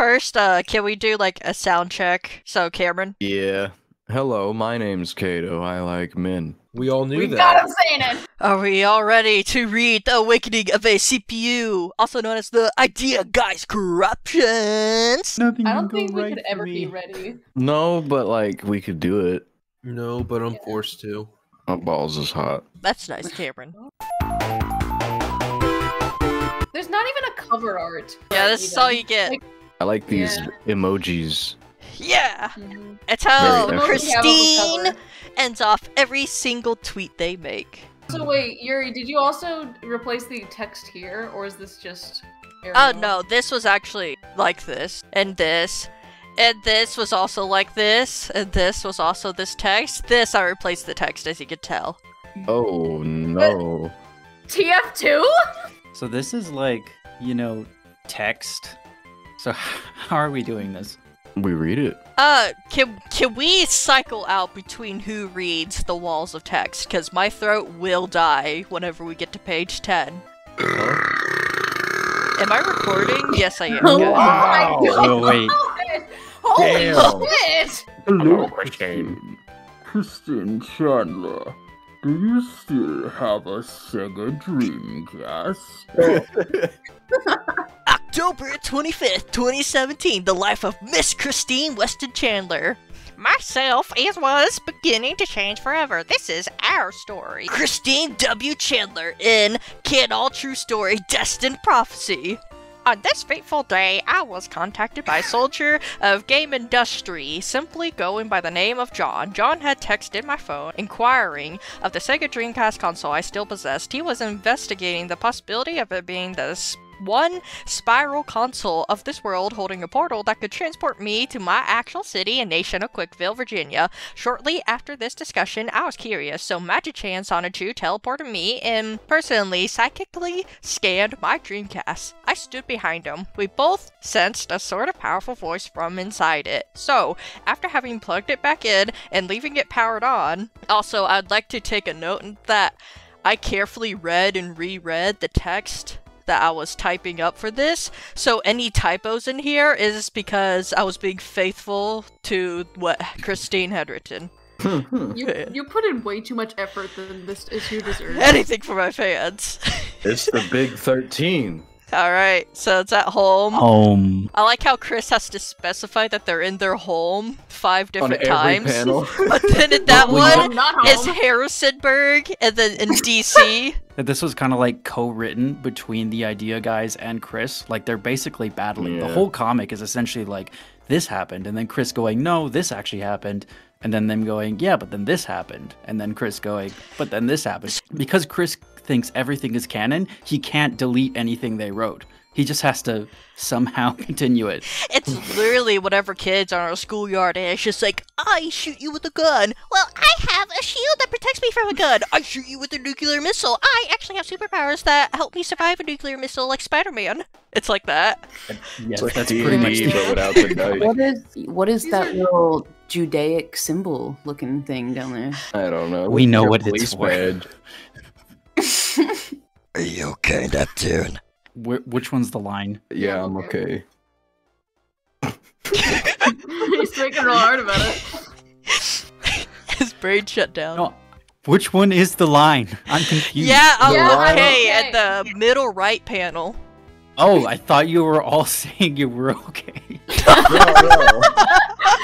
first, uh, can we do like a sound check? So, Cameron. Yeah. Hello, my name's Kato. I like men. We all knew We that. got him saying it. Are we all ready to read The Awakening of a CPU, also known as the Idea Guys Corruptions? Nothing I don't think we right could ever me. be ready. No, but like we could do it. No, but I'm forced to. My balls is hot. That's nice, Cameron. There's not even a cover art. Yeah, this is all you get. Like- I like these Yeah. emojis. Yeah! Mhm. It's how Very Most of them have a Christine ends off every single tweet they make. So wait, Yuri, did you also replace the text here, or is this just? Oh no, this was actually like this, and this, and this was also like this, and this was also this text. This I replaced the text, as you could tell. Oh no. TF2? So this is like, you know, text. So how are we doing this? We read it. Uh, can can we cycle out between who reads the walls of text? Because my throat will die whenever we get to page ten. Am I recording? Yes, I am. Oh Good. my Oh wait. god! Holy Damn. shit! Hello, Christine. Christine Chandler, do you still have a Sega Dreamcast? October 25th, 2017, the life of Miss Christine Weston Chandler. Myself is was beginning to change forever. This is our story. Christine W. Chandler in Can All True Story Destined Prophecy. On this fateful day, I was contacted by a soldier of game industry, simply going by the name of John. John had texted my phone inquiring of the Sega Dreamcast console I still possessed. He was investigating the possibility of it being the one spiral console of this world holding a portal that could transport me to my actual city and nation of Quickville, Virginia. Shortly after this discussion, I was curious, so Magic Magichan Sonichu teleported me and personally psychically scanned my Dreamcast. I stood behind him. We both sensed a sort of powerful voice from inside it. So, after having plugged it back in and leaving it powered on, also, I'd like to take a note that I carefully read and reread the text that I was typing up for this. So any typos in here is because I was being faithful to what Christine had written. Hmm. You, you put in way too much effort than this issue deserves. Anything for my fans. It's the big 13. Alright, so it's at home. Home. I like how Chris has to specify that they're in their home five different On different every times. panel. But then in that Well, one, is home. Harrisonburg, and then in DC. That this was kind of like co-written between the idea guys and Chris. Like they're basically battling. The whole comic is essentially like this happened, and then Chris going, "No, this actually happened," and then them going, "Yeah, but then this happened," and then Chris going, "But then this happened." Because Chris thinks everything is canon, he can't delete anything they wrote. He just has to somehow continue it. It's literally whatever kids are on our schoolyard and it's just like, I shoot you with a gun. Well, I have a shield that protects me from a gun. I shoot you with a nuclear missile. I actually have superpowers that help me survive a nuclear missile like Spider-Man. It's like that. Yes, like that's D&D, pretty much the but without the dice. What is what is These that are- little Judaic symbol looking thing down there? I don't know. We know Your what it's police for. badge. Are you okay, Neptune? Wh- which one's the line? Yeah, I'm okay. He's thinking real hard about it. His brain shut down. No, which one is the line? I'm confused. yeah, I'm Yeah, okay, okay. at the middle right panel. Oh, I thought you were all saying you were okay. no, no.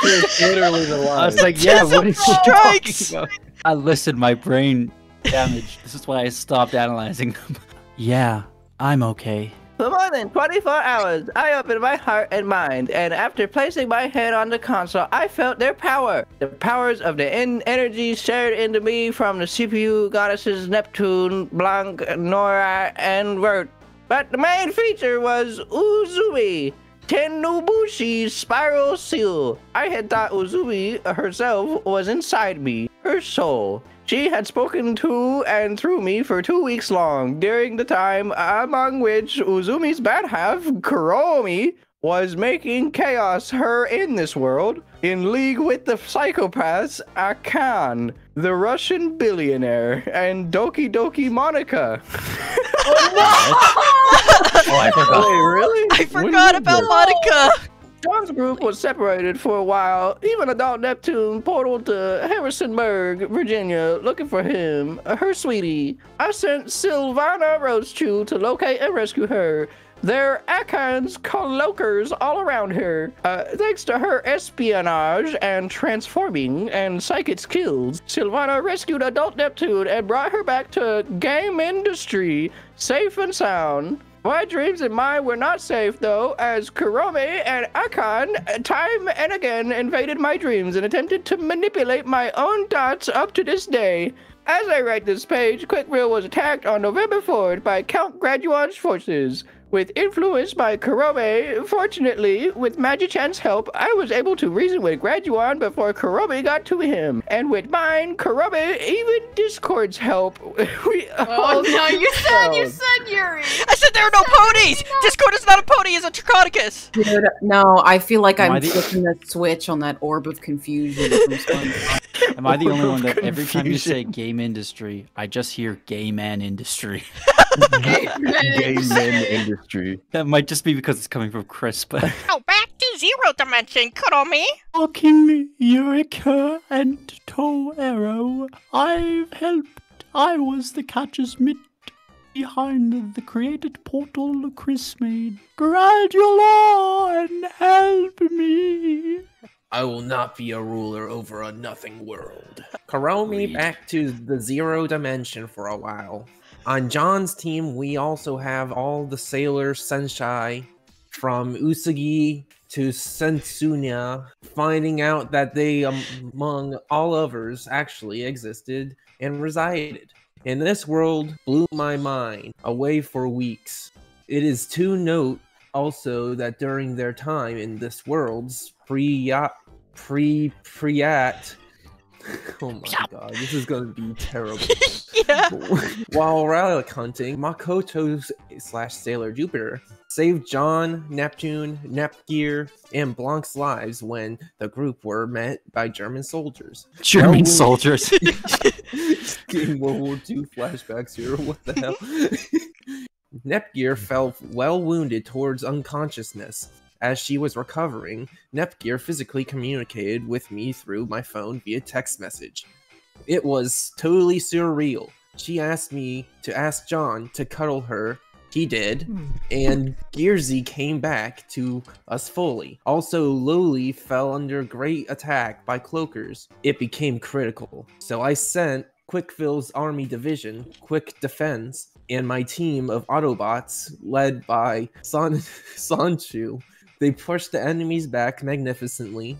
It's literally the line. I was like, yeah, Chisel what are strikes! talking about? I listened, my brain damaged. This is why I stopped analyzing them. yeah, I'm okay. For more than 24 hours, I opened my heart and mind, and after placing my head on the console, I felt their power. The powers of the en- energy shared into me from the CPU goddesses Neptune, Blanc, Noire, and Vert. But the main feature was Uzume, Tennouboshi's spiral seal. I had thought Uzume herself was inside me, her soul. She had spoken to and through me for two weeks long, during the time among which Uzume's bad half, Kurome, was making chaos her in this world, in league with the psychopaths Akan, the Russian billionaire, and Doki Doki Monika. Oh, oh, I forgot. Wait, really? I forgot about this? Monika! John's group was separated for a while. Even Adult Neptune portaled to Harrisonburg, Virginia, looking for him, her sweetie. I sent Sylvana Rosechu to locate and rescue her. There are Akans colloquers all around her. Uh, thanks to her espionage and transforming and psychic skills, Sylvana rescued Adult Neptune and brought her back to game industry, safe and sound. My dreams and mine were not safe, though, as Kurome and Akan time and again invaded my dreams and attempted to manipulate my own thoughts up to this day. As I write this page, Quickville was attacked on November 4th by Count Graduan's forces. With influence by Kurome, fortunately, with Magichan's help, I was able to reason with Graduan before Kurome got to him. And with mine, Kurome, even Discord's help, we Oh no, you said you said Yuri. I said there are no ponies! Discord is not a pony, it's a Triconicus! Dude, no, I feel like Am I I'm the- flipping the switch on that orb of confusion. Am I the only one of that every time you say game industry, I just hear gay man industry? Gay men industry. that might just be because it's coming from Chris, but. Oh, back to zero dimension, Kurome! Fucking Eureka and Toe Arrow, I've helped. I was the catcher's mitt behind the created portal Chris made. Gradulon, help me! I will not be a ruler over a nothing world. Kurome back to the zero dimension for a while. On John's team, we also have all the sailor Senshi from Usagi to Sensunya, finding out that they, um, among all others, actually existed and resided. And this world blew my mind away for weeks. It is to note also that during their time in this world's pre pre priat oh my god this is gonna be terrible Yeah! while relic hunting makoto slash sailor jupiter saved john neptune nepgear and blanc's lives when the group were met by german soldiers German Well, soldiers. getting World War II flashbacks here. What the hell? Nepgear fell well wounded towards unconsciousness. As she was recovering, Nepgear physically communicated with me through my phone via text message. It was totally surreal. She asked me to ask John to cuddle her. He did, hmm. and Gearsy came back to us fully. Also, Lowee fell under great attack by cloakers. It became critical, so I sent Quickville's army division, Quick Defense, and my team of Autobots, led by San Sanchu. They pushed the enemies back magnificently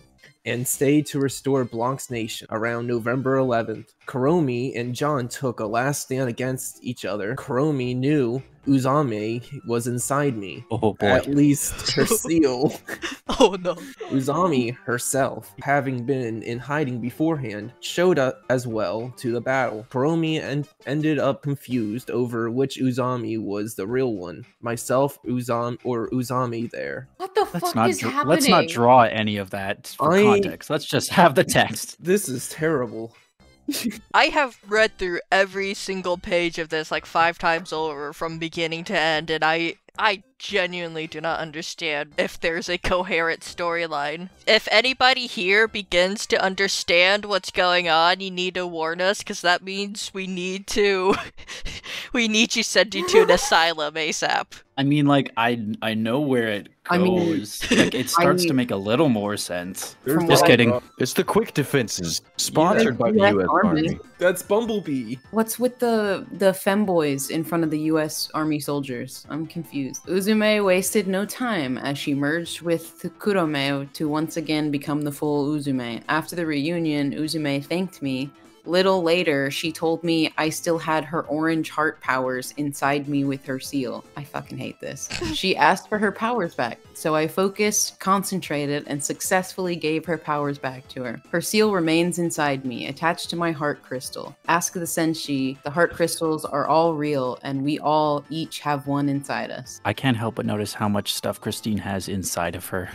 and stayed to restore Blanc's nation around November 11th. Kurome and John took a last stand against each other. Kurome knew Uzume was inside me. oh boy. At least her seal. Oh no. Uzume herself, having been in hiding beforehand, showed up as well to the battle. Kurome en- ended up confused over which Uzume was the real one. Myself, Uzam, or Uzume there. What the Let's fuck not is happening? let's not draw any of that for I- context. Let's just have the text. This is terrible. I have read through every single page of this like five times over from beginning to end, and I I genuinely do not understand if there's a coherent storyline. If anybody here begins to understand what's going on, you need to warn us, because that means we need to we need you send you to an asylum ASAP. I mean, like I I know where it I mean- goes. like it starts to mean- make a little more sense. Just what I- kidding. It's the quick defenses, sponsored by the US U.S. Army. Army. That's Bumblebee. What's with the the femboys in front of the U.S. Army soldiers? I'm confused. Uzume wasted no time as she merged with Kurome to once again become the full Uzume. After the reunion, Uzume thanked me. Little later, she told me I still had her orange heart powers inside me with her seal. I fucking hate this. She asked for her powers back, so I focused, concentrated, and successfully gave her powers back to her. Her seal remains inside me, attached to my heart crystal. Ask the Senshi, the heart crystals are all real, and we all each have one inside us. I can't help but notice how much stuff Christine has inside of her.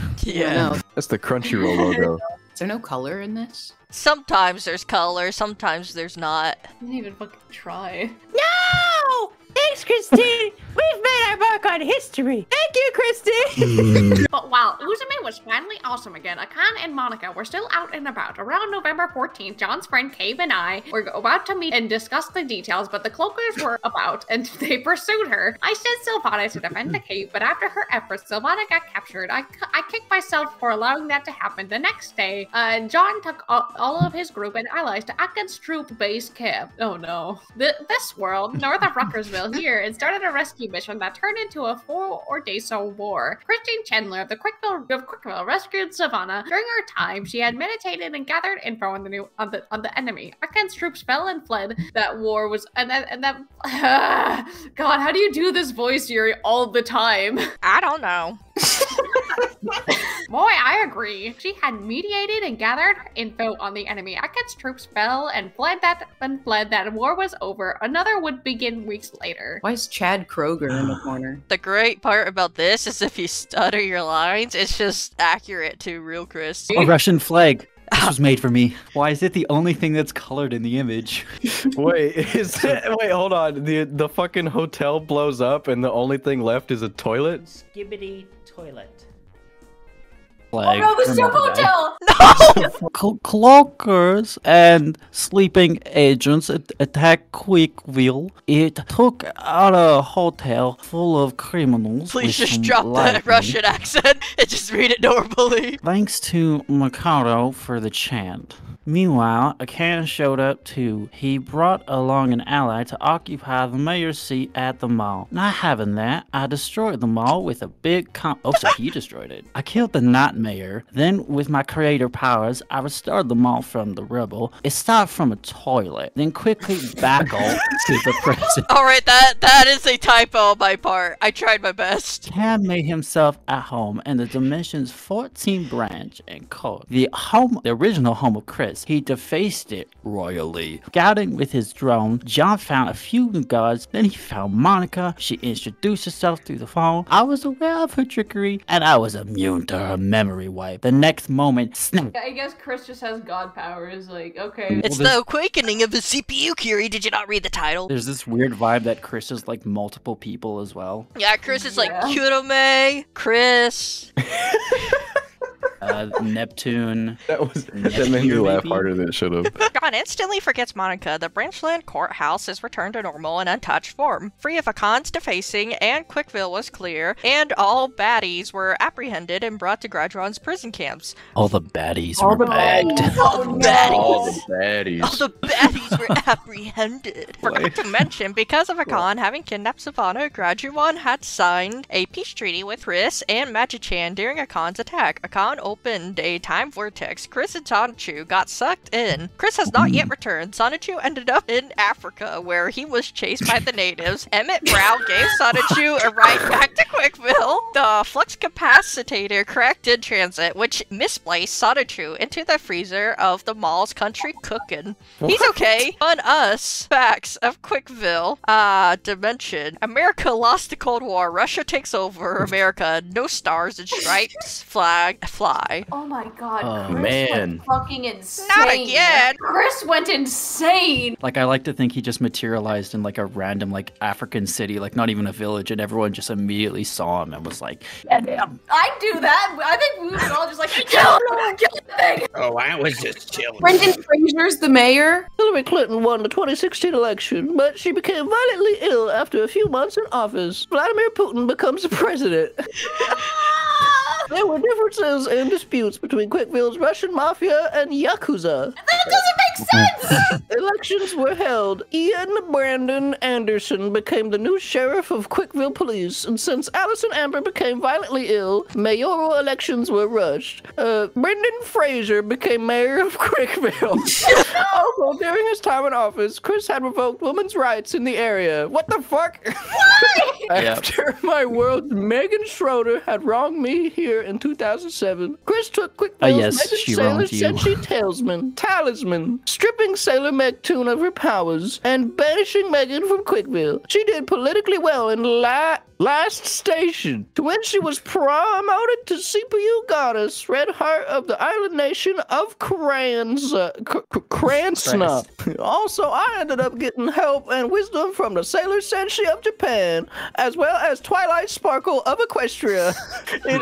No, That's the Crunchyroll logo. is there no color in this? Sometimes there's color, sometimes there's not. I didn't even fucking try. No! Thanks, Christine. We've made our mark on history. Thank you, Christine. But while Uzume was finally awesome again, Akan and Monika were still out and about. Around November 14th, John's friend Cave and I were about to meet and discuss the details, but the cloakers were about and they pursued her. I sent Sylvana to defend the cave, but after her efforts, Sylvana got captured. I, I kicked myself for allowing that to happen. The next day, uh, John took all, all of his group and allies to Akan's troop base camp. Oh no. Th- this world, north of Ruckersville here, and started a rescue mission that turned into a four or day so war. Christine Chandler of the Quickville of Quickville rescued Savannah. During her time, she had meditated and gathered info on the new on the on the enemy. Akan's troops fell and fled. That war was and that and then God, how do you do this voice Yuri all the time? I don't know. Boy, I agree. She had mediated and gathered info on the enemy. Akan's troops fell and fled that and fled that war was over. Another would begin weeks later. Why is Chad Kroeger in the corner? The great part about this is if you stutter your lines, it's just accurate to real Chris. A Russian flag. This was made for me. Why is it the only thing that's colored in the image? Wait, is it, wait, hold on. The the fucking hotel blows up and the only thing left is a toilet? Skibidi toilet. Flag. Oh no, the soup hotel! Cl- cloakers and sleeping agents at- attacked Quickville. It took out a hotel full of criminals. Please just drop that. Russian accent and just read it normally. Thanks to Mikado for the chant. Meanwhile, Akan showed up too. He brought along an ally to occupy the mayor's seat at the mall. Not having that, I destroyed the mall with a big com- Oh, so he destroyed it. I killed the not mayor. Then, with my creator powers, I restored the mall from the rubble. It started from a toilet, then quickly back off to the president. Alright, that that is a typo on my part. I tried my best. Cam made himself at home in the Dimension's 14 branch and code. The home, the original home of Chris. He defaced it royally. Scouting with his drone, John found a few guards. Then he found Monika. She introduced herself through the phone. I was aware of her trickery, and I was immune to her memory wipe. The next moment, snap. I guess Chris just has god powers. Like, okay. It's Well, the awakening of the CPU, Curie. Did you not read the title? There's this weird vibe that Chris is like multiple people as well. Yeah, Chris is like Yeah. Kurome, Chris. Uh, Neptune. That was that made me laugh maybe? harder than it should have. John instantly forgets Monika. The Branchland courthouse is returned to normal and untouched form. Free of Akan's defacing, and Quickville was clear, and all baddies were apprehended and brought to Gradron's prison camps. All the baddies All were the bagged. All the baddies. All the baddies. All the baddies were apprehended. Forgot to mention, because of Akan having kidnapped Savannah, Graduan had signed a peace treaty with Chris and Magichan during Akan's attack. Akan opened a time vortex. Chris and Sonichu got sucked in. Chris has not yet returned. Sonichu ended up in Africa, where he was chased by the natives. Emmett Brown gave Sonichu a ride back to Quickville. The flux capacitator cracked in transit, which misplaced Sonichu into the freezer of the mall's country cooking. He's okay. On us. Facts of Quickville. Ah, dimension. America lost the Cold War. Russia takes over America. No stars and stripes. Flag. Fly. Oh my god, Oh, Chris man. went fucking insane. Not again. Chris went insane. Like I like to think he just materialized in like a random like African city, like not even a village, and everyone just immediately saw him and was like, "Yeah, damn." I do that. I think we were all just like, kill him, kill the thing. Oh, I was just chilling. Brendan Fraser's the mayor. Hillary Clinton won the 2016 election, but she became violently ill after a few months in office. Vladimir Putin becomes the president. there were differences and disputes between Quickville's Russian mafia and Yakuza. That doesn't make sense. Elections were held. Ian Brandon Anderson became the new sheriff of Quickville Police, and since Allison Amber became violently ill, mayoral elections were rushed. Uh, Brendan Fraser became mayor of Quickville. also, during his time in office, Chris had revoked women's rights in the area. What the fuck? Why? After my world, Megan Schroeder had wronged me here in 2007, Chris took Quickville's Ah, yes, Megan she Sailor. Senshi Talisman, talisman, stripping Sailor Meg Toon of her powers, and banishing Megan from Quickville. She did politically well in La- last station to when she was promoted to CPU goddess, red heart of the island nation of Krans, uh, Kransna. Also, I ended up getting help and wisdom from the Sailor Senshi of Japan, as well as Twilight Sparkle of Equestria, in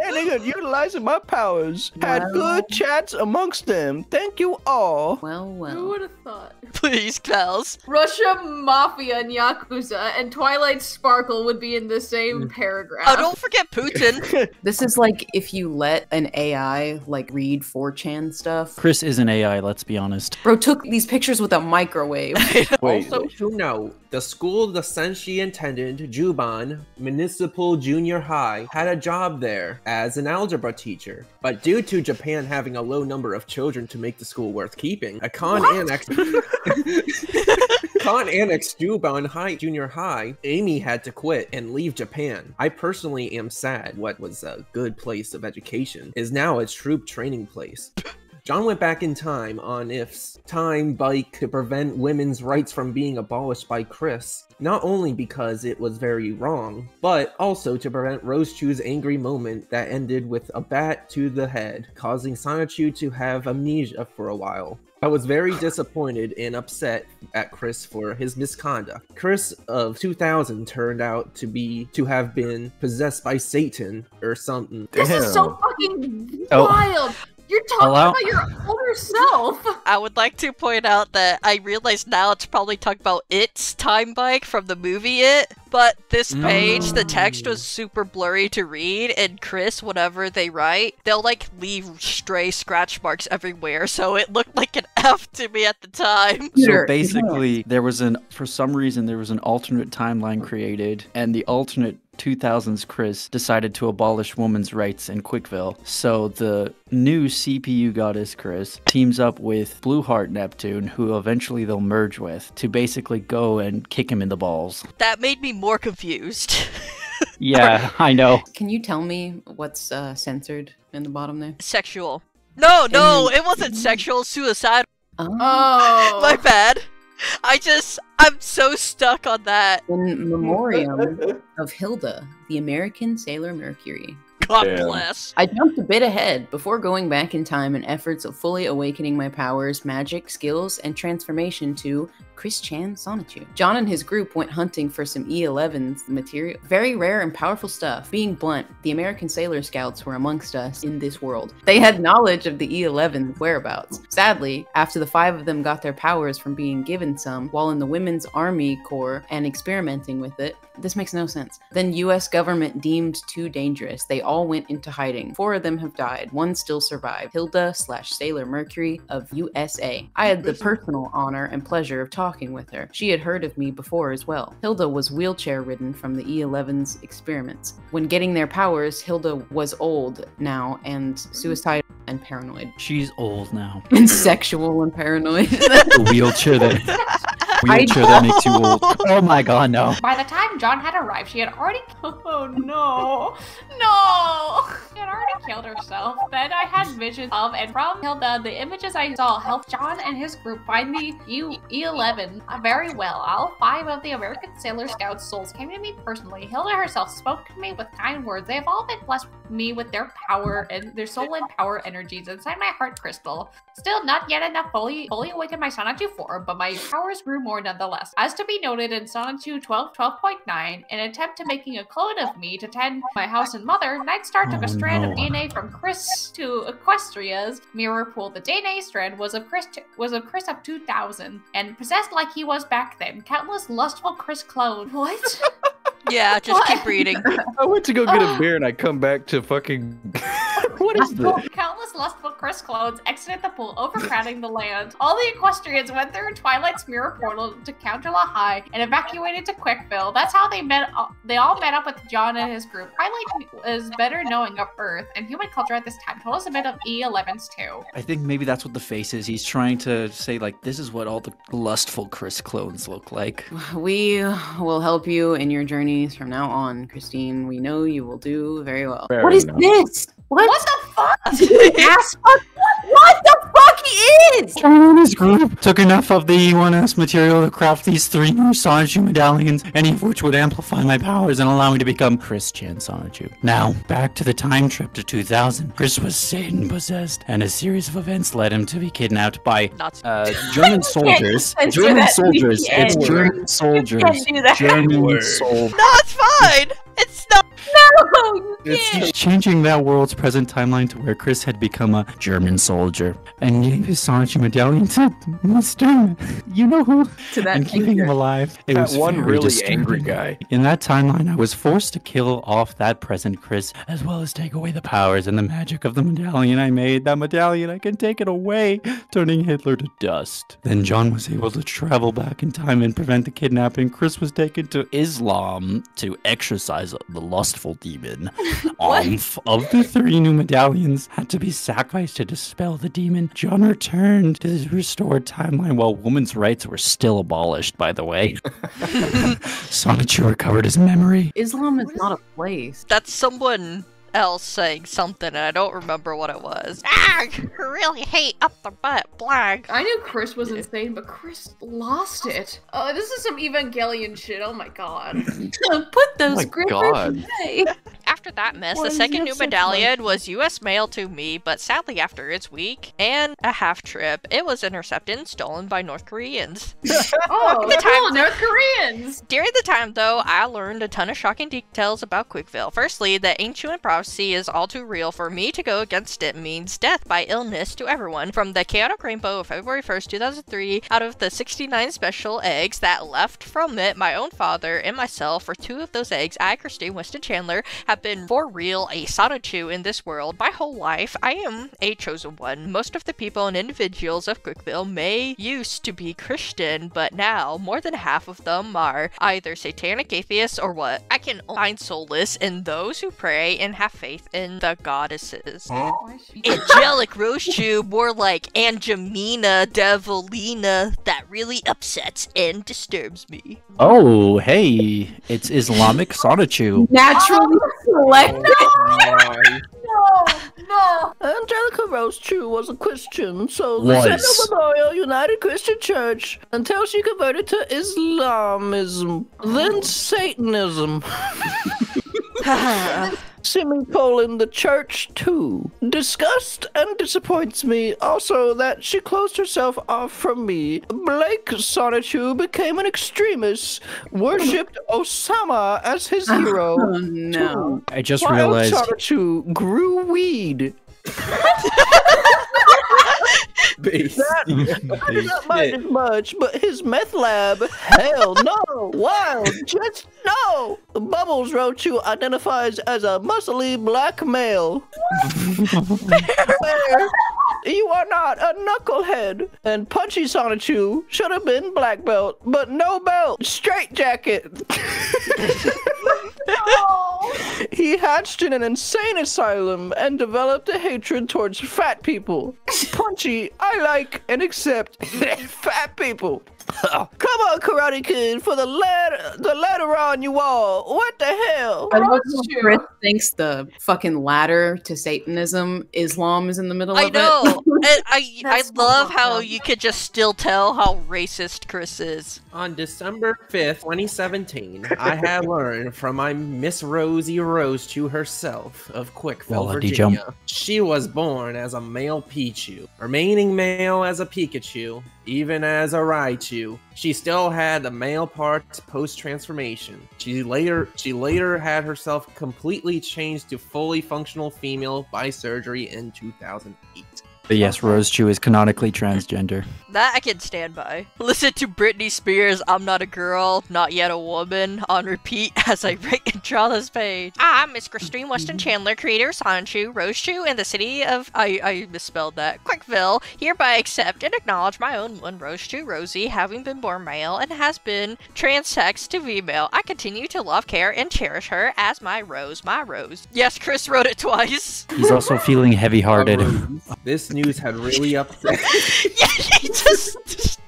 understanding and utilizing my powers. Had Wow. good chats amongst them. Thank you all. Well, well. Who would have thought? Please, pals. Russia, Mafia, and Yakuza, and Twilight Sparkle would be in the same mm. paragraph. Oh, don't forget Putin. This is like if you let an AI like read 4chan stuff. Chris is an AI, let's be honest. Bro took these pictures with a microwave. Wait, also to note, the school the Senshi attended, Juban Municipal Junior High, had a job there as an algebra teacher. But due to Japan having a low number of children to make the school worth keeping, a con annex con annex Juban High Junior High, Amy had to quit and leave Japan. I personally am sad what was a good place of education is now a troop training place. John went back in time on IF's time bike to prevent women's rights from being abolished by Chris, not only because it was very wrong, but also to prevent Rosechu's angry moment that ended with a bat to the head, causing Sonichu to have amnesia for a while. I was very disappointed and upset at Chris for his misconduct. Chris of 2000 turned out to be to have been possessed by Satan or something. This is so Damn. fucking Oh. Wild. You're talking Allow- about your older self. I would like to point out that I realize now it's probably talking about It's Time Bike from the movie It, but this mm. page, the text was super blurry to read, and Chris, whatever they write, they'll like leave stray scratch marks everywhere, so it looked like an F to me at the time. So basically, there was an for some reason there was an alternate timeline created, and the alternate 2000s Chris decided to abolish women's rights in Quickville. So the new CPU goddess Chris teams up with Blueheart Neptune, who eventually they'll merge with, to basically go and kick him in the balls. That made me more confused. Yeah, I know. Can you tell me what's uh, censored in the bottom there? sexual. No, no, it wasn't sexual, suicide. Oh. Oh. My bad. I just, I'm so stuck on that. In memoriam of Hilda, the American Sailor Mercury. God Damn. bless. I jumped a bit ahead before going back in time in efforts of fully awakening my powers, magic, skills, and transformation to Chris Chan Sonichu. John and his group went hunting for some E11's material. Very rare and powerful stuff. Being blunt, the American Sailor Scouts were amongst us in this world. They had knowledge of the E11's whereabouts. Sadly, after the five of them got their powers from being given some while in the Women's Army Corps and experimenting with it, this makes no sense. Then US government deemed too dangerous. They all went into hiding. Four of them have died. One still survived. Hilda slash Sailor Mercury of USA. I had the personal honor and pleasure of talking with her. She had heard of me before as well. Hilda was wheelchair ridden from the E11's experiments. When getting their powers, Hilda was old now and suicidal and paranoid. She's old now. And sexual and paranoid. The wheelchair that wheelchair that makes you old. Oh my god, no. By the time John had arrived, she had already. Oh no, no! She had already killed herself. Then I had visions of and from Hilda. The images I saw helped John and his group find the U E11 uh, very well. All five of the American Sailor Scouts' souls came to me personally. Hilda herself spoke to me with kind words. They have all been blessed me with their power and their soul and power energies inside my heart crystal. Still not yet enough fully fully awaken my Sonichu 4, but my powers grew more nonetheless. As to be noted in Sonichu 12 12.9, in an attempt to making a clone of me to tend my house and mother, Nightstar took Oh, a strand of. DNA from Chris to Equestria's mirror pool. The DNA strand was of Chris was of Chris of 2000 and possessed like he was back then. Countless lustful Chris clone. What? Yeah, just keep reading. I went to go get a oh. beer and I come back to fucking. what is this? Countless lustful Chris clones exited the pool, overcrowding the land. All the equestrians went through Twilight's mirror portal to Counterla High and evacuated to Quickville. That's how they met. They all met up with John and his group. Twilight is better knowing of Earth and human culture at this time. Told us a bit of E11s too. I think maybe that's what the face is. He's trying to say like this is what all the lustful Chris clones look like. We will help you in your journeys from now on, Christine. We know you will do very well. Fair what is enough. this? What? What the fuck? Ass fuck? What the fuck is! John and his group took enough of the E1S material to craft these three new Sonichu medallions, any of which would amplify my powers and allow me to become Chris Chan Sonichu. Now, back to the time trip to 2000. Chris was Satan possessed, and a series of events led him to be kidnapped by uh, German soldiers. German soldiers. It's. German soldiers. can't do that. German soldiers. No, it's fine. It's not. No, you It's can't. Changing that world's present timeline to where Chris had become a German soldier and gave his Sonichu medallion to Mr. You know who? To that and keeping him alive. It That was one really disturbing. angry guy. In that timeline, I was forced to kill off that present Chris, as well as take away the powers and the magic of the medallion I made. That medallion, I can take it away, turning Hitler to dust. Then John was able to travel back in time and prevent the kidnapping. Chris was taken to Islam to exorcise the lustful demon. Umph. Of the three new medallions had to be sacrificed to dispel the demon. John returned to his restored timeline while women's rights were still abolished, by the way. Sonichu recovered his memory. Islam is not a place. That's someone else saying something, and I don't remember what it was. Ah, really hate up the butt, blag. I knew Chris was insane, but Chris lost it. Oh, this is some Evangelion shit. Oh my god. Put those my grippers God. away. After that mess, Why the second that new so medallion was US mail to me, but sadly after its week and a half trip, it was intercepted and stolen by North Koreans. Oh, The time- cool, North Koreans. During the time, though, I learned a ton of shocking details about Quickville. Firstly, the ancient prophecy is all too real. For me to go against it means death by illness to everyone. From the chaotic rainbow of February 1st, 2003, out of the 69 special eggs that left from it, my own father and myself, for two of those eggs, I, Christine Weston Chandler, have been for real a Sonichu in this world. My whole life, I am a chosen one. Most of the people and individuals of Quickville may used to be Christian, but now more than half of them are either satanic atheists or what. I can find solace in those who pray and have faith in the goddesses. Angelic Roshu, more like Angemina Devilina, that really upsets and disturbs me. Oh, hey, it's Islamic Sonichu. Naturally selected. No, no. Angelica Rosechu was a Christian, so Was. the Central Memorial United Christian Church until she converted to Islamism, then Satanism. Semicolon the church too. Disgust and disappoints me also that she closed herself off from me. Blake Sonichu became an extremist, worshipped Osama as his oh, hero. Oh no. I just Wild realized Sonichu grew weed. Base. I do not mind as much, but his meth lab, hell no. Wild, just no. Bubbles Rosechu identifies as a muscly black male. You are not a knucklehead. And Punchy Sonichu should have been black belt, but no belt. Straight jacket. He hatched in an insane asylum and developed a hatred towards fat people. Punchy, I like and accept fat people. Come on, Karate Kid, for the letter, the letter on you all. What the hell? I love how Chris thinks the fucking ladder to Satanism, Islam is in the middle I of it. know. I I love how you could just still tell how racist Chris is. On December 5th, 2017, I had learned from my Miss Rosie Rose to herself of Quickville, Quality Virginia. jump. She was born as a male Pichu, remaining male as a Pikachu, even as a Raichu. She still had the male parts post-transformation. She later she later had herself completely changed to fully functional female by surgery in 2008. But yes, Rose Chu is canonically transgender. That I can stand by. Listen to Britney Spears' I'm Not a Girl, Not Yet a Woman on repeat as I write and draw this page. I'm Miss Christine Weston Chandler, creator of Sonichu, Rosechu, and the city of. I, I misspelled that. Quickville, hereby accept and acknowledge my own one, Rosechu Rosie, having been born male and has been transsex to female. I continue to love, care, and cherish her as my Rose, my Rose. Yes, Chris wrote it twice. He's also feeling heavy-hearted. This news had really upset. yeah, he just, just-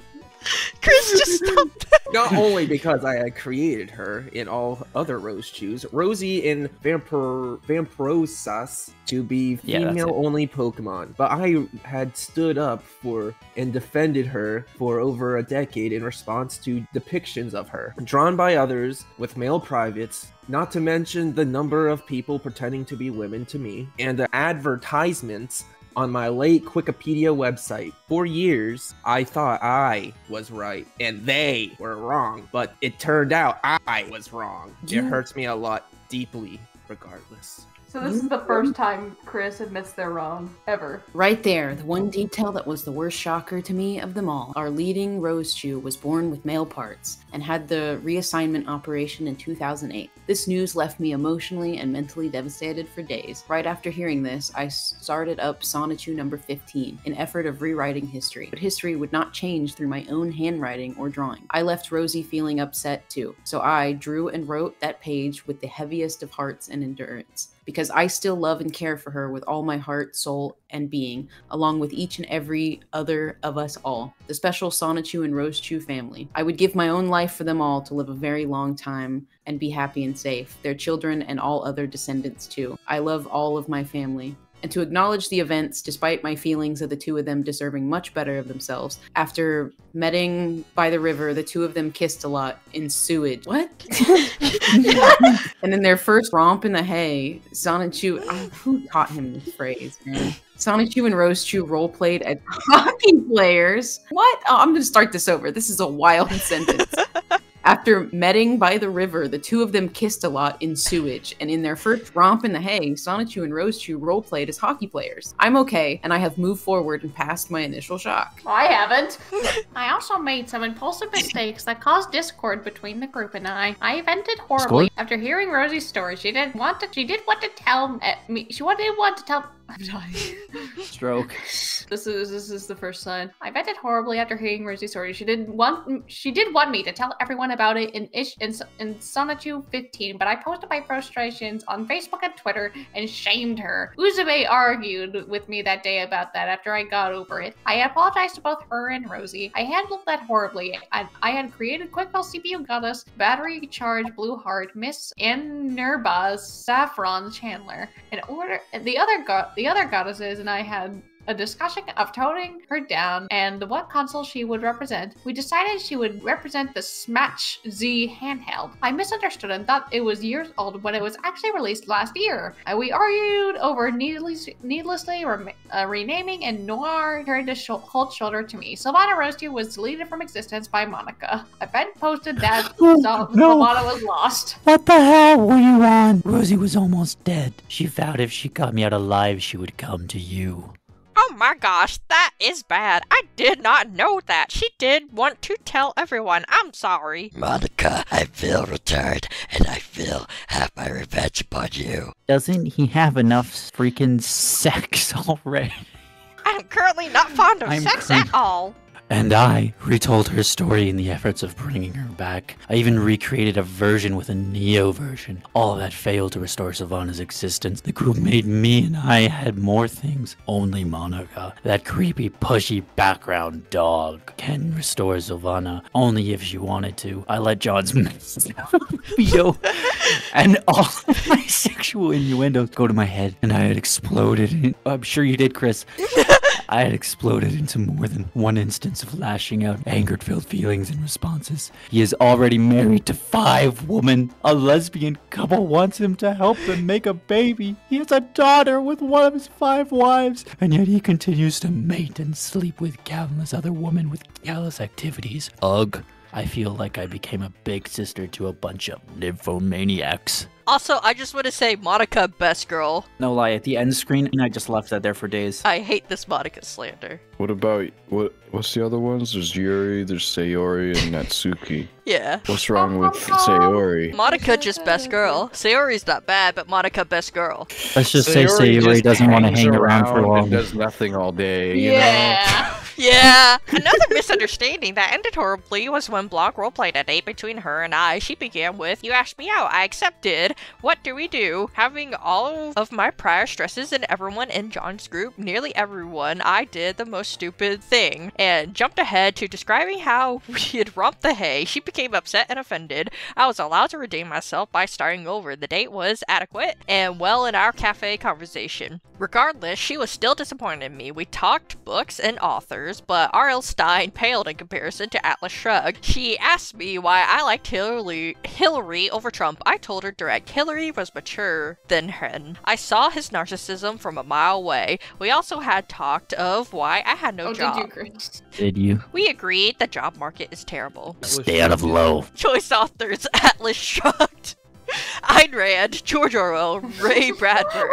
Chris just stopped. Not only because I had created her in all other Rosechus, Rosie in Vampir Vampirosas to be Yeah, female only Pokemon, but I had stood up for and defended her for over a decade in response to depictions of her, drawn by others with male privates, not to mention the number of people pretending to be women to me, and the advertisements on my late Wikipedia website. For years, I thought I was right and they were wrong, but it turned out I was wrong. It hurts me a lot deeply, regardless. So this is the first time Chris admits they're wrong ever. Right there, the one detail that was the worst shocker to me of them all. Our leading Rosechu was born with male parts and had the reassignment operation in 2008. This news left me emotionally and mentally devastated for days. Right after hearing this, I started up Sonichu number 15, an effort of rewriting history. But history would not change through my own handwriting or drawing. I left Rosie feeling upset too, so I drew and wrote that page with the heaviest of hearts and endurance because I still love and care for her with all my heart, soul, and being, along with each and every other of us all, the special Sonichu and Rosechu family. I would give my own life for them all to live a very long time and be happy and safe, their children and all other descendants too. I love all of my family. And to acknowledge the events, despite my feelings of the two of them deserving much better of themselves. After meeting by the river, the two of them kissed a lot in sewage. What? and in their first romp in the hay, Sonichu, oh, ah, who taught him this phrase, man? Sonichu and Rosechu role played as hockey players. What? Oh, I'm gonna start this over. This is a wild sentence. After meeting by the river, the two of them kissed a lot in sewage, and in their first romp in the hay, Sonichu and Rosechu role played as hockey players. I'm okay, and I have moved forward and passed my initial shock. I haven't. I also made some impulsive mistakes that caused discord between the group and I. I vented horribly Discord? after hearing Rosie's story. She didn't want to. She did want to tell me. She wanted want to tell. I'm sorry. Stroke. This is this is the first sign. I vented horribly after hearing Rosie's story. She didn't want she did want me to tell everyone about it in ish in, in Sonichu 15, but I posted my frustrations on Facebook and Twitter and shamed her. Uzume argued with me that day about that after I got over it. I apologized to both her and Rosie. I handled that horribly. I, I had created Quickbell CPU Goddess, Battery Charge Blue Heart, Miss Enerbaz, Saffron Chandler, and order the other go- the other goddesses and I had a discussion of toning her down and what console she would represent. We decided she would represent the Smash Z handheld. I misunderstood and thought it was years old when it was actually released last year. Uh, we argued over needless, needlessly rem- uh, renaming, and Noir turned a sh- cold shoulder to me. Sylvana Roasty was deleted from existence by Monika. I then posted that Oh, no. Sylvana was lost. What the hell were you on? Rosie was almost dead. She vowed if she got me out alive, she would come to you. Oh my gosh, that is bad. I did not know that. She did want to tell everyone. I'm sorry. Monika, I feel returned, and I feel have my revenge upon you. Doesn't he have enough freaking sex already? I'm currently not fond of I'm sex at all. And I retold her story in the efforts of bringing her back. I even recreated a version with a Neo version. All that failed to restore Sylvana's existence. The group made me and I had more things. Only Monika, that creepy, pushy background dog, can restore Sylvana. Only if she wanted to. I let John's veto and all my sexual innuendos go to my head, and I had exploded. I'm sure you did, Chris. I had exploded into more than one instance of lashing out angered filled feelings and responses. He is already married to five women. A lesbian couple wants him to help them make a baby. He has a daughter with one of his five wives, and yet he continues to mate and sleep with countless other women with callous activities. Ugh. I feel like I became a big sister to a bunch of nymphomaniacs. Also, I just want to say Monika, best girl. No lie, at the end screen, and I just left that there for days. I hate this Monika slander. What about what? What's the other ones? There's Yuri, there's Sayori, and Natsuki. Yeah. What's wrong with Sayori? Monika just best girl. Sayori's not bad, but Monika best girl. Let's just say Sayori just doesn't want to hang around for and long. does nothing all day. You Yeah. Yeah. Another misunderstanding that ended horribly was when Blanc roleplayed a date between her and I. She began with, You asked me out. I accepted. What do we do? Having all of my prior stresses and everyone in John's group, nearly everyone, I did the most stupid thing and jumped ahead to describing how we had romped the hay. She became upset and offended. I was allowed to redeem myself by starting over. The date was adequate and well in our cafe conversation. Regardless, she was still disappointed in me. We talked books and authors, but R.L. Stine paled in comparison to Atlas Shrugged. She asked me why I liked Hillary, Hillary over Trump. I told her direct Hillary was mature than him. I saw his narcissism from a mile away. We also had talked of why I had no oh, job. did you, Chris? Did you? We agreed the job market is terrible. Stay out of low. Choice authors Atlas Shrugged. Ayn Rand, George Orwell, Ray Bradford.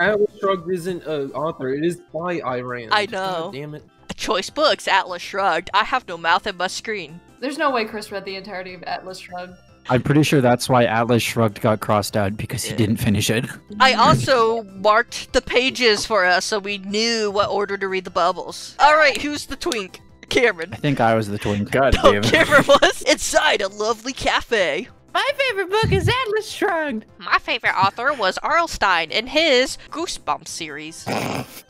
Atlas Shrugged isn't an author. It is by Iran. I know. God damn it. Choice books Atlas Shrugged. I have no mouth and must scream. There's no way Chris read the entirety of Atlas Shrugged. I'm pretty sure that's why Atlas Shrugged got crossed out because he Yeah. didn't finish it. I also marked the pages for us so we knew what order to read the bubbles. Alright, who's the twink? Cameron. I think I was the twink. God Oh, damn it. Cameron was inside a lovely cafe. My favorite book is Atlas Shrugged. My favorite author was R.L. Stine in his Goosebumps series.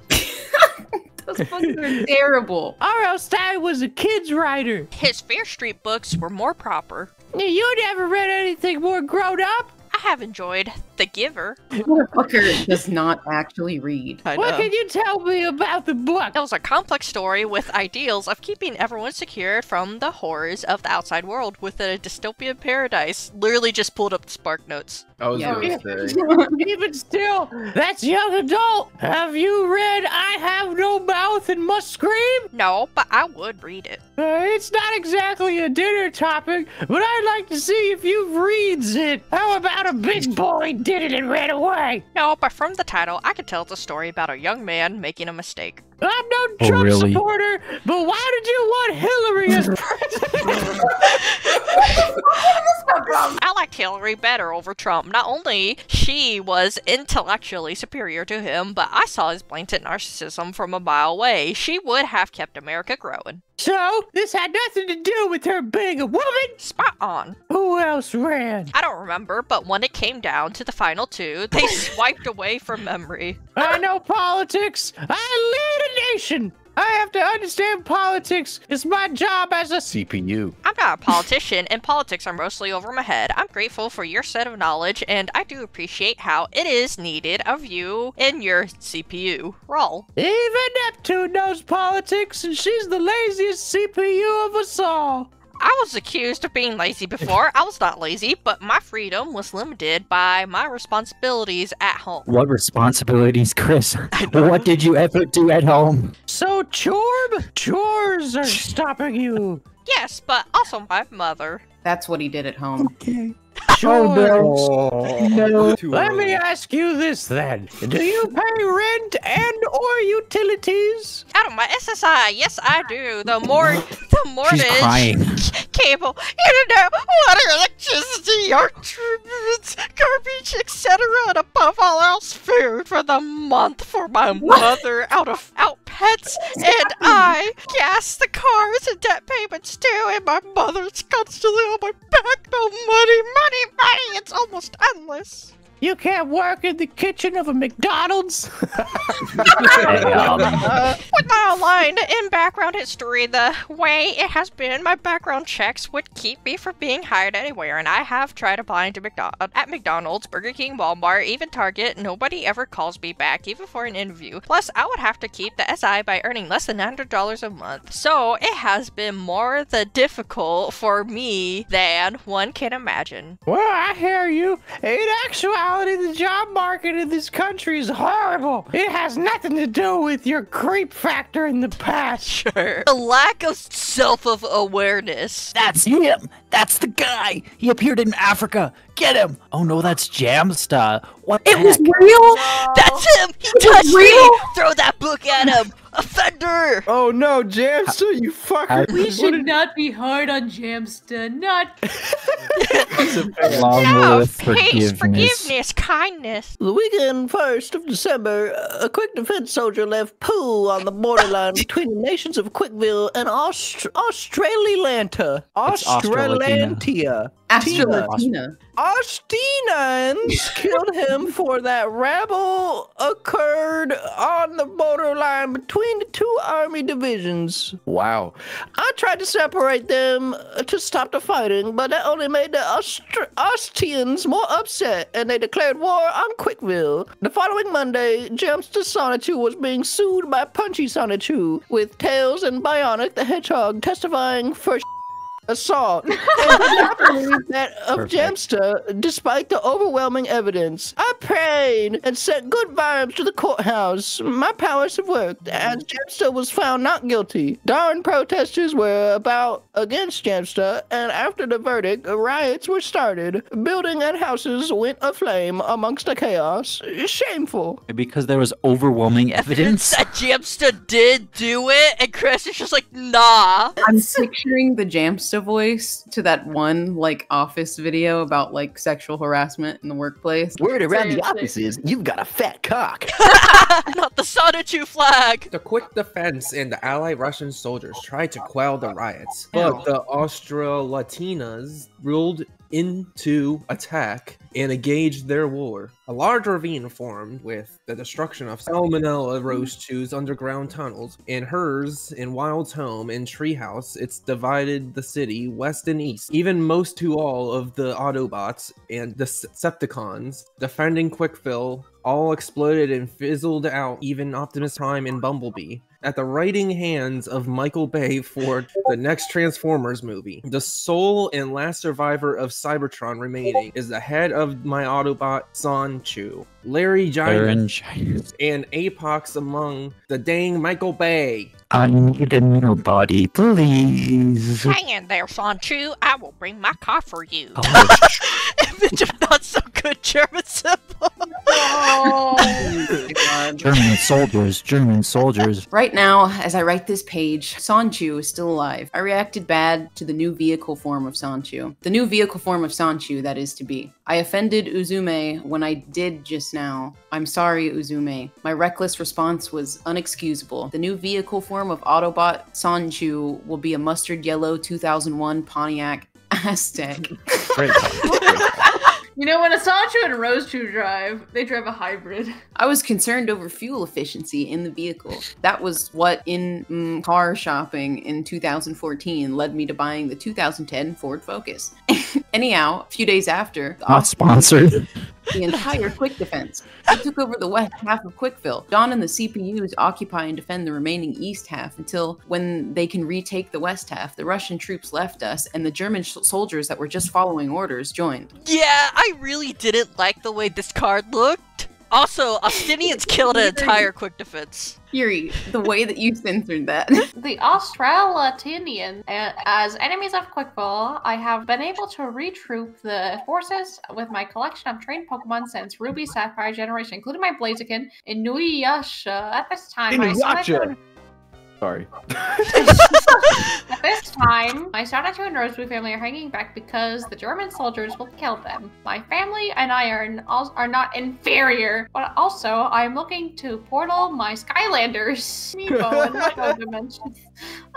Those books are terrible. R.L. Stine was a kid's writer. His Fear Street books were more proper. You never read anything more grown up? I have enjoyed The Giver. Fucker does not actually read. I What can you tell me about the book? It was a complex story with ideals of keeping everyone secured from the horrors of the outside world within a dystopian paradise. Literally just pulled up the spark notes. I was Yeah. gonna say. Even still, that's young adult. Have you read I Have No Mouth and Must Scream? No, but I would read it. Uh, it's not exactly a dinner topic, but I'd like to see if you reads it. How about a big boy did it and ran away? No, but from the title, I could tell it's a story about a young man making a mistake. I'm no Oh, Trump really? supporter, but why did you want Hillary as president? I liked Hillary better over Trump. Not only she was intellectually superior to him, but I saw his blatant narcissism from a mile away. She would have kept America growing. So, this had nothing to do with her being a woman? Spot on. Who else ran? I don't remember, but when it came down to the final two, they swiped away from memory. I know politics. I lead a nation. I have to understand politics. It's my job as a CPU. I'm not a politician, and politics are mostly over my head. I'm grateful for your set of knowledge, and I do appreciate how it is needed of you in your CPU role. Even Neptune knows politics, and she's the laziest CPU of us all. I was accused of being lazy before. I was not lazy, but my freedom was limited by my responsibilities at home. What responsibilities, Chris? what did you ever do at home? So, Chorb, chores are stopping you. Yes, but also my mother. That's what he did at home. Chores. Oh, Too Let early. me ask you this then: Do you pay rent and or utilities? Out of my SSI, yes, I do. The more, the mortgage, She's crying. cable, internet, water, electricity, art treatments, garbage, etc., and above all else, food for the month for my mother. Out of out pets, and I gas the cars and debt payments too, and my mother's constantly on my back. No money, money, money. It's almost endless. You can't work in the kitchen of a McDonald's. um, With my online in background history, the way it has been, my background checks would keep me from being hired anywhere, and I have tried applying to McDo- uh, at McDonald's, Burger King, Walmart, even Target. Nobody ever calls me back, even for an interview. Plus, I would have to keep the SI by earning less than $100 a month. So, it has been more the difficult for me than one can imagine. well, I hear you. In actuality, the job market in this country is horrible. It has nothing to do with your creep factor in the past. Sure. The lack of self of awareness. That's him. That's the guy. He appeared in Africa. Get him! Oh no, that's Jamsta. What the It was heck? real. That's him! He was touched me! real? Throw that book at him! Offender! Oh no, Jamster, you fucker! We should did- not be hard on Jamsta. Not. Along No, with peace, forgiveness. forgiveness, kindness. The weekend 1st of December, a quick defense soldier left poo on the borderline between the nations of Quickville and Aust- Australilanta. It's Australantia. Astra Tina. Austinans killed him for that rabble occurred on the borderline between the two army divisions. Wow. I tried to separate them to stop the fighting, but that only made the Austrians more upset, and they declared war on Quickville. The following Monday, Jamster Sonichu was being sued by Punchy Sonichu, with Tails and Bionic the Hedgehog testifying for assault. And I believe that of Perfect. Jamster, despite the overwhelming evidence. I prayed and sent good vibes to the courthouse. My powers have worked, as Jamster was found not guilty. Darn protesters were about against Jamster, and after the verdict, riots were started. Building and houses went aflame amongst the chaos. Shameful. Because there was overwhelming evidence. that Jamsta did do it, and Chris is just like, nah. I'm picturing the Jamsta voice to that one like office video about like sexual harassment in the workplace. Word around the office is you've got a fat cock. Not the Sonichu flag. The quick defense and the allied Russian soldiers tried to quell the riots, but the Austro-Latinas ruled into attack and engaged their war. A large ravine formed with the destruction of Salmonella Rosechu's underground tunnels and hers in Wild's home and treehouse. It's divided the city west and east. Even most to all of the Autobots and Decepticons defending Quickville all exploded and fizzled out, even Optimus Prime and Bumblebee. At the writing hands of Michael Bay for the next Transformers movie. The sole and last survivor of Cybertron remaining is the head of my Autobot, Son Chu. Larry Giant and Apox among the dang Michael Bay. I need a new body, please. Hang in there, Sonchu. I will bring my car for you. Oh, Image of not so good German symbol. German soldiers, German soldiers. Right now, as I write this page, Sanchu is still alive. I reacted bad to the new vehicle form of Sanchu. The new vehicle form of Sanchu, that is to be. I offended Uzume when I did just now. I'm sorry, Uzume. My reckless response was unexcusable. The new vehicle form of Autobot Sanchu will be a mustard yellow 2001 Pontiac Aztec. Great. You know, when Asancho and Rosechu drive, they drive a hybrid. I was concerned over fuel efficiency in the vehicle. That was what, in mm, car shopping in 2014, led me to buying the 2010 Ford Focus. Anyhow, a few days after, the, Not sponsored. The entire Quick Defense, I took over the west half of Quickville. Dawn and the CPUs occupy and defend the remaining east half until when they can retake the west half. The Russian troops left us, and the German soldiers that were just following orders joined. Yeah, I really didn't like the way this card looked. Also, Austinians killed an entire quick defense. Yuri, the way that you censored that. The Australatinian, uh, as enemies of Quickball, I have been able to retroop the forces with my collection of trained Pokemon since Ruby Sapphire generation, including my Blaziken in Nuyasha. At this time, I started Inuyasha. to- Sorry. At this time, my Sonatu and Rosebud family are hanging back because the German soldiers will kill them. My family and I are, are not inferior, but also I'm looking to portal my Skylanders. Amiibo and Lego Dimensions.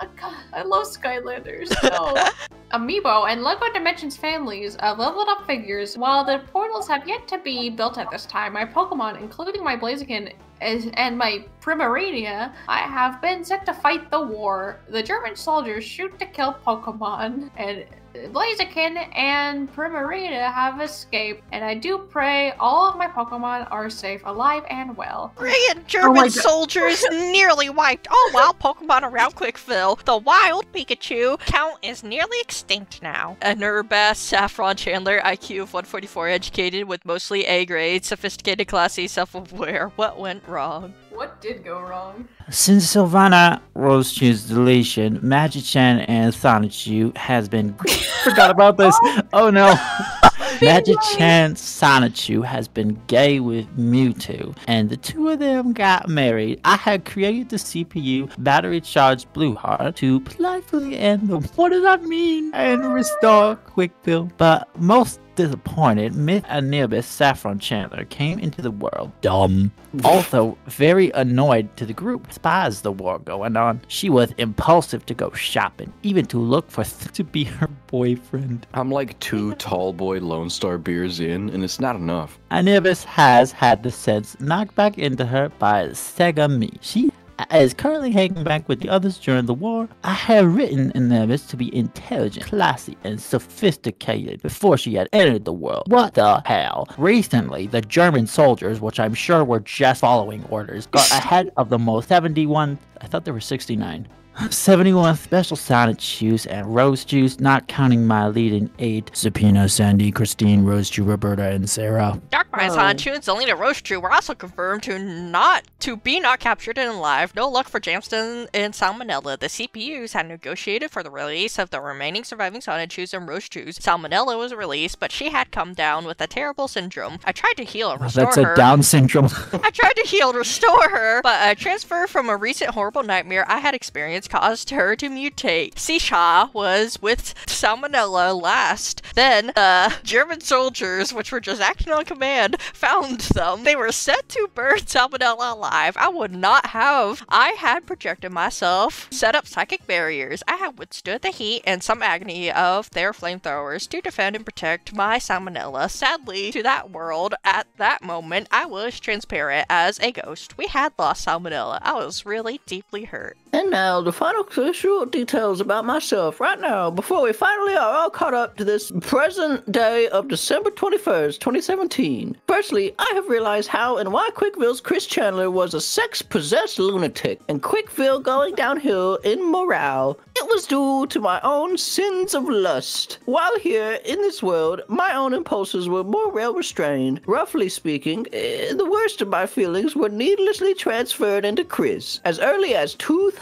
Oh, God, I love Skylanders. No. Oh. Amiibo and Lego Dimensions families of leveled up figures. While the portals have yet to be built at this time, my Pokemon, including my Blaziken, is, and my Primarina, I have been sent to fight the war. The German soldiers shoot to kill Pokemon, and Blaziken and Primarina have escaped. And I do pray all of my Pokemon are safe, alive, and well. Brilliant oh German God. soldiers nearly wiped all wild Pokemon around Quickville. The wild Pikachu count is nearly extinct now. Anubis, Saffron Chandler, IQ of 144, educated with mostly A grades, sophisticated, classy, self-aware. What went wrong? What did go wrong? Since Sylvana Rosechu's deletion, Magichan and Sonichu has been. Forgot about this. Oh no. Magic-chan Sonichu has been gay with Mewtwo, and the two of them got married. I had created the CPU battery charged Blue Heart to playfully end the what does that mean and restore Quick Quickville. But most disappointed, Myth Anubis Saffron Chandler came into the world dumb. Also, very annoyed to the group, despised the war going on. She was impulsive to go shopping, even to look for to be her boyfriend. I'm like two tall boy Lone Star beers in, and it's not enough. Anubis has had the sense knocked back into her by Sega Me. She is currently hanging back with the others during the war. I have written in Anubis to be intelligent, classy, and sophisticated before she had entered the world. What the hell? Recently, the German soldiers, which I'm sure were just following orders, got ahead of the most 71. I thought there were 69. 71 special Sonic juice and rose juice, not counting my leading eight Subpoena, Sandy, Christine, Rosechu, Roberta, and Sarah. Dark Minds Oh. Hanachu and Zelina Rosechu were also confirmed to not to be not captured and alive. No luck for Jamston and Salmonella. The CPUs had negotiated for the release of the remaining surviving Sonichus and Rose Rosechus. Salmonella was released, but she had come down with a terrible syndrome. I tried to heal and restore That's her. That's a Down syndrome. I tried to heal and restore her, but a transfer from a recent horrible nightmare I had experienced caused her to mutate. Sisha was with Salmonella last. Then, uh, German soldiers, which were just acting on command, found them. They were set to burn Salmonella alive. I would not have. I had projected myself, set up psychic barriers. I had withstood the heat and some agony of their flamethrowers to defend and protect my Salmonella. Sadly, to that world, at that moment, I was transparent as a ghost. We had lost Salmonella. I was really deeply hurt. And now the final short details about myself right now before we finally are all caught up to this present day of December 21st, 2017. Firstly, I have realized how and why Quickville's Chris Chandler was a sex-possessed lunatic and Quickville going downhill in morale. It was due to my own sins of lust. While here in this world, my own impulses were more well restrained. Roughly speaking, eh, the worst of my feelings were needlessly transferred into Chris. As early as 2000,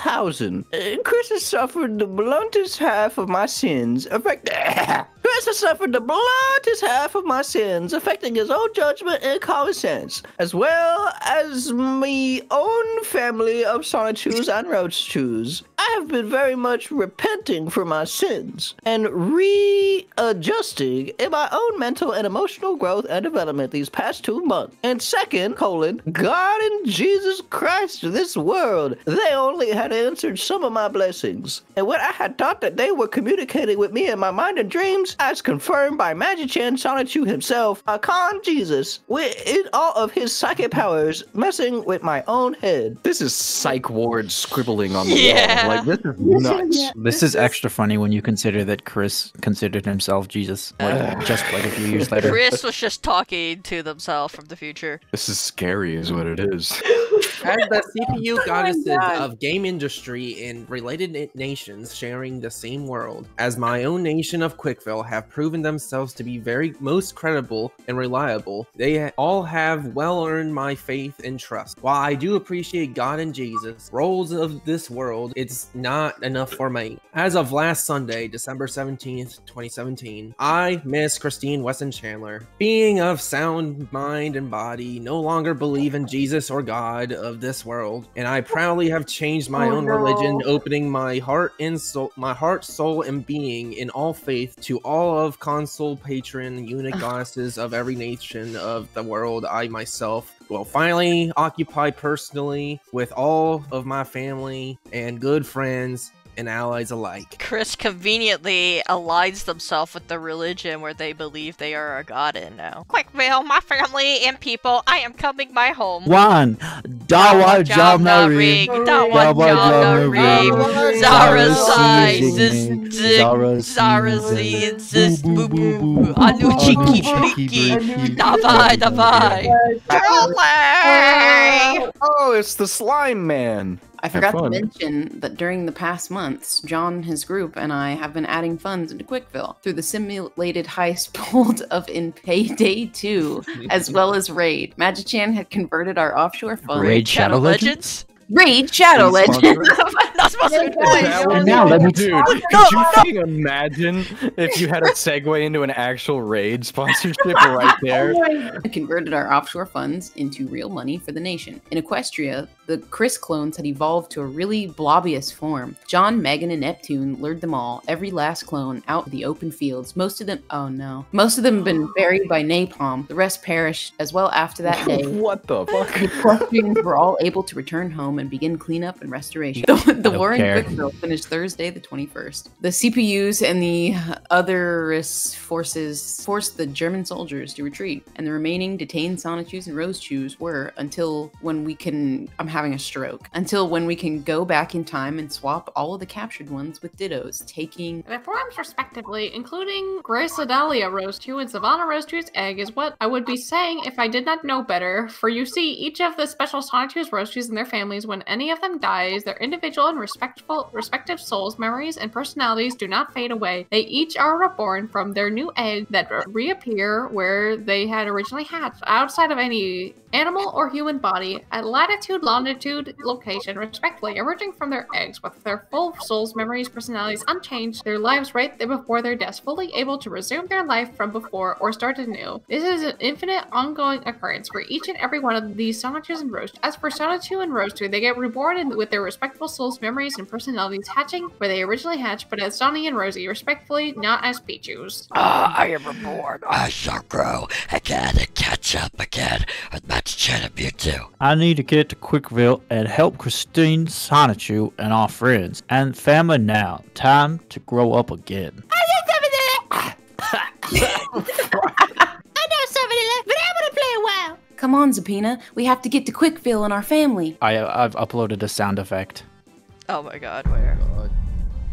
eh, Chris has suffered the bluntest half of my sins, affect- Has suffered the bluntest half of my sins, affecting his own judgment and common sense, as well as my own family of Sonichus and Rosechus. I have been very much repenting for my sins and readjusting in my own mental and emotional growth and development these past two months. And second, colon, God and Jesus Christ, this world, they only had answered some of my blessings. And when I had thought that they were communicating with me in my mind and dreams, as confirmed by Magic Magichan Sonichu himself, I con Jesus, with in all of his psychic powers, messing with my own head. This is psych ward scribbling on the Yeah. wall. Like this is nuts. This is extra funny when you consider that Chris considered himself Jesus, like just like a few years later. Chris was just talking to themselves from the future. This is scary, is what it is. As the CPU oh goddesses God. of game industry and related nations sharing the same world, as my own nation of Quickville have proven themselves to be very most credible and reliable, they all have well earned my faith and trust. While I do appreciate God and Jesus, roles of this world, it's not enough for me. As of last Sunday, December 17th, 2017, I, Miss Christine Weston Chandler, being of sound mind and body, no longer believe in Jesus or God of this world, and I proudly have changed my Oh, own religion, opening my heart and soul, my heart, soul, and being in all faith to all of console patron unit goddesses of every nation of the world. I myself will finally occupy personally with all of my family and good friends and allies alike. Chris conveniently aligns themselves with the religion where they believe they are a god in now. Quick, Quickville, my family and people, I am coming my home. One, Dawa Jamna Rig, Dawa Jamna Rig, Zara Sai, Ziz Zik, Zara Zee, Ziz Boo Boo, Anu Chiki Pliki, Davai Davai, Trolling! Oh, oh, it's the slime man. I forgot to mention that during the past months, John, his group, and I have been adding funds into Quickville through the simulated heist pulled of in Payday 2, as well as Raid. Magichan had converted our offshore funds. Raid Shadow Legends? Legends? Raid Shadow Legends. not supposed Get to. it going, That Dylan. would- now let me- dude, No, could you no. fucking imagine if you had a segue into an actual raid sponsorship right there? Oh we converted our offshore funds into real money for the nation. In Equestria, the Chris clones had evolved to a really blobbiest form. John, Megan, and Neptune lured them all, every last clone, out to the open fields. Most of them, oh no, most of them have been buried by napalm. The rest perished as well after that day. what the fuck? The Equestrians were all able to return home and begin cleanup and restoration. The, the war in care. Quickville finished Thursday, the 21st. The CPUs and the other forces forced the German soldiers to retreat, and the remaining detained Sonichus and Rosechus were until when we can. I'm having a stroke. Until when we can go back in time and swap all of the captured ones with Dittos, taking. Their forms, respectively, including Gracidalia Rosechu and Savannah Rosechu's egg, is what I would be saying if I did not know better. For you see, each of the special Sonichus Rosechus and their families, when any of them dies, their individual and respectful, respective souls, memories, and personalities do not fade away. They each are reborn from their new egg that reappear where they had originally hatched, outside of any animal or human body, at latitude, longitude, location, respectively, emerging from their eggs with their full souls, memories, personalities unchanged, their lives right before their deaths, fully able to resume their life from before or start anew. This is an infinite, ongoing occurrence for each and every one of these Sonachus and Rose. As for Sonatu and Rosechu, they get reborn in, with their respectful souls, memories, and personalities hatching where they originally hatched, but as Sonny and Rosie, respectfully, not as Pichus. Ah, I am reborn. I shall grow again and catch up again with much chin of you too. I need to get to Quickville and help Christine, Sonichu, and our friends and family now. Time to grow up again. I know something I know something but I want to play a while. Come on, Zapina. We have to get to Quickville and our family. I, I've uploaded a sound effect. Oh my god, where? God.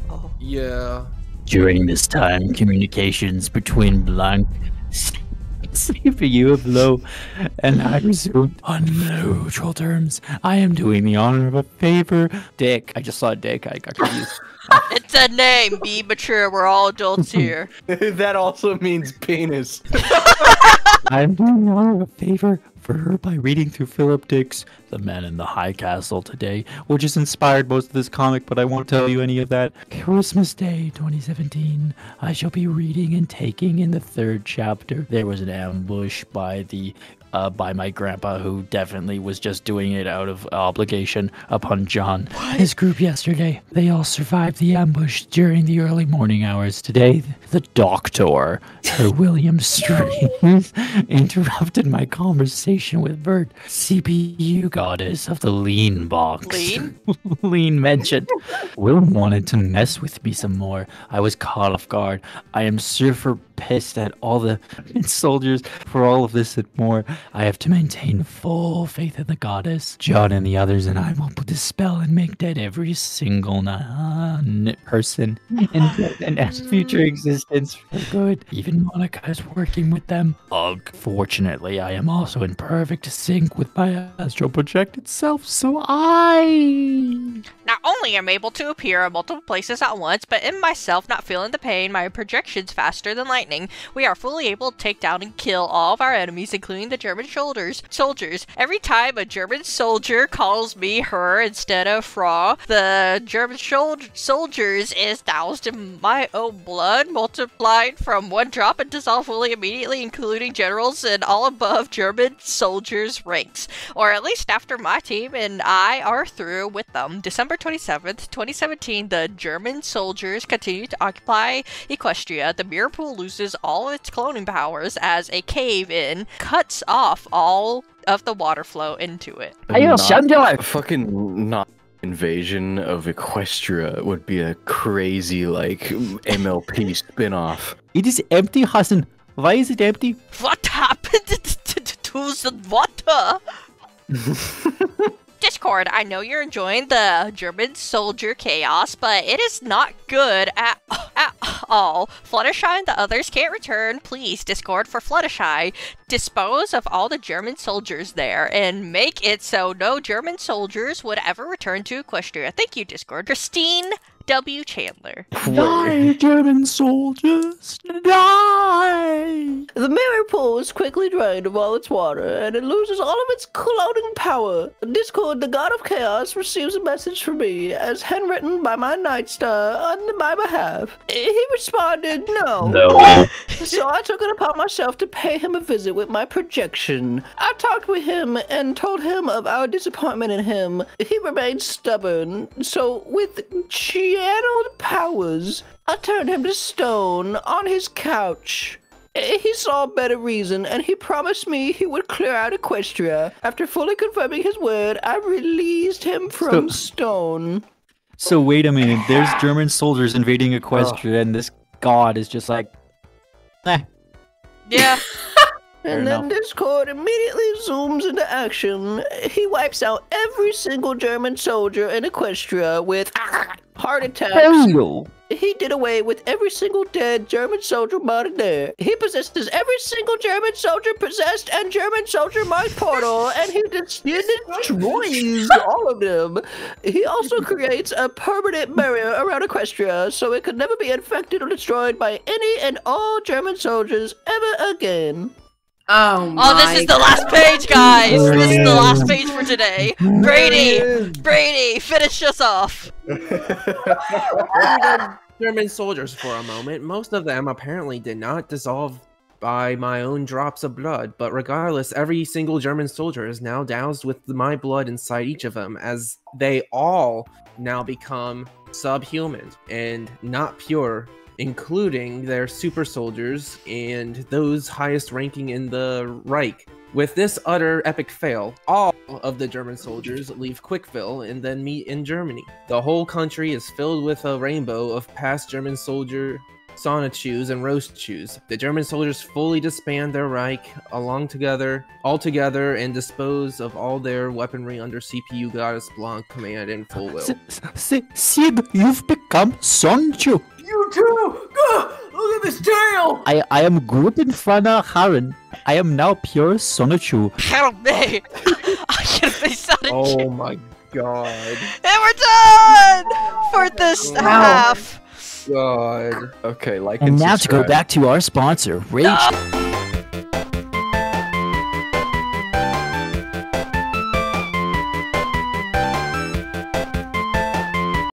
Oh. Yeah. During this time, communications between Blanc, CPU of Lowee, and I resumed on neutral terms. I am doing the honor of a favor. Dick. I just saw Dick. I got confused. It's a name. Be mature. We're all adults here. that also means penis. I'm doing the honor of a favor for her by reading through Philip Dick's The Men in the High Castle today, which has inspired most of this comic, but I won't tell you any of that. Christmas Day 2017, I shall be reading and taking in the third chapter. There was an ambush by the uh, by my grandpa, who definitely was just doing it out of obligation upon John. His group yesterday, they all survived the ambush during the early morning hours. Today, the doctor, Sir William Streams, interrupted my conversation with Vert, CPU goddess of the Leanbox. Lean? lean mentioned. Willem wanted to mess with me some more. I was caught off guard. I am super pissed at all the soldiers for all of this and more. I have to maintain full faith in the goddess. John and the others and I will spell and make dead every single person in, in future existence for good. Even Monika is working with them. Unfortunately, I am also in perfect sync with my astral projected self, so I Not only am I able to appear in multiple places at once, but in myself not feeling the pain, my projections faster than lightning, we are fully able to take down and kill all of our enemies, including the German soldiers. Soldiers. Every time a German soldier calls me her instead of Frau, the German soldiers is doused in my own blood, multiplied from one drop and dissolved fully immediately, including generals and all above German soldiers' ranks. Or at least after my team and I are through with them. December 27th, 2017, the German soldiers continue to occupy Equestria. The mirror pool loses all of its cloning powers as a cave in cuts off all of the water flow into it. Not- fucking not invasion of Equestria would be a crazy like MLP spin-off. It is empty, Hassan. Why is it empty? What happened to the water? Discord, I know you're enjoying the German soldier chaos, but it is not good at, at all. Fluttershy and the others can't return. Please, Discord, for Fluttershy, dispose of all the German soldiers there and make it so no German soldiers would ever return to Equestria. Thank you, Discord. Christine W. Chandler. Die, German soldiers, die! The mirror pool is quickly drained of all its water, and it loses all of its clouding power. Discord, the god of chaos, receives a message from me, as handwritten by my Night Star on my behalf. He responded, no. No. So I took it upon myself to pay him a visit with my projection. I talked with him and told him of our disappointment in him. He remained stubborn, so with channeled powers, I turned him to stone on his couch. He saw better reason, and he promised me he would clear out Equestria. After fully confirming his word, I released him from stone. So wait a minute, there's German soldiers invading Equestria, and this god is just like, eh. Yeah. Fair And then. Discord immediately zooms into action. He wipes out every single German soldier in Equestria with heart attacks. Hello. He did away with every single dead German soldier modded there. He possesses every single German soldier possessed and German soldier mind portal, and he, he destroys all of them. He also creates a permanent barrier around Equestria, so it could never be infected or destroyed by any and all German soldiers ever again. Oh, oh, oh, this is the last page, guys. This is the last page for today. Brady, Brady, finish us off. German soldiers for a moment. Most of them apparently did not dissolve by my own drops of blood, but regardless, every single German soldier is now doused with my blood inside each of them, as they all now become subhuman and not pure, including their super soldiers and those highest ranking in the Reich. With this utter epic fail, all of the German soldiers leave Quickville and then meet in Germany. The whole country is filled with a rainbow of past German soldier Sonichus and Rosechus. The German soldiers fully disband their Reich along together, all together, and dispose of all their weaponry under CPU Goddess Blanc command in full will. Sid, you've become Sonchu. You too! Look at this tail! I, I am Guten Fana Haran. I am now pure Sonichu. Help me! I can be Sonic. Oh my god. And we're done for oh this Wow. half. God. Okay, like And and now to go back to our sponsor, Rage. No.